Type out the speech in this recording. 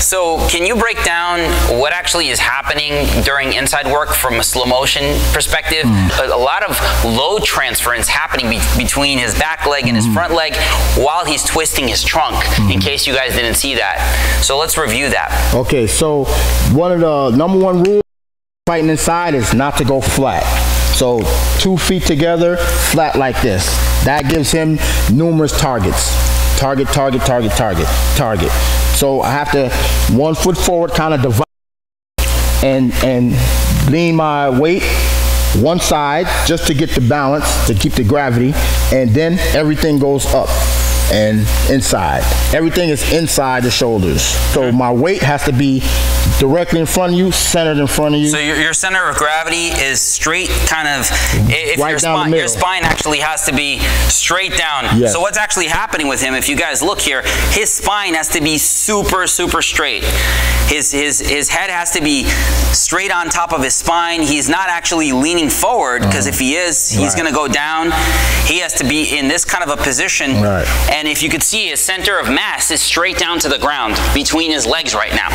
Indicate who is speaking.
Speaker 1: So can you break down what actually is happening during inside work from a slow motion perspective?
Speaker 2: Mm.
Speaker 1: A, a, lot of load transference happening be between his back leg and his
Speaker 2: Mm.
Speaker 1: front leg while he's twisting his trunk,
Speaker 2: Mm-hmm.
Speaker 1: in case you guys didn't see that. So let's review that.
Speaker 2: Okay, so one of the number one rules fighting inside is not to go flat. So two feet together, flat like this. That gives him numerous targets. Target, target, target, target, target. So I have to one foot forward, kind of divide and and lean my weight one side just to get the balance, to keep the gravity, and then everything goes up and inside. Everything is inside the shoulders. So my weight has to be directly in front of you, centered in front of you.
Speaker 1: So your, your center of gravity is straight, kind of. If
Speaker 2: Right
Speaker 1: your spine, your spine actually has to be straight down.
Speaker 2: Yes.
Speaker 1: So what's actually happening with him? If you guys look here, his spine has to be super, super straight. His his his head has to be straight on top of his spine. He's not actually leaning forward because if he is, he's.
Speaker 2: Right.
Speaker 1: going to go down. He has to be in this kind of a position.
Speaker 2: Right.
Speaker 1: And if you could see, his center of mass is straight down to the ground between his legs right now.